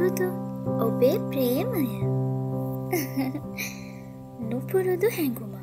නොපුරුදු ඔබේ ප්‍රේමය. නුපුරුදු හැඟුමක්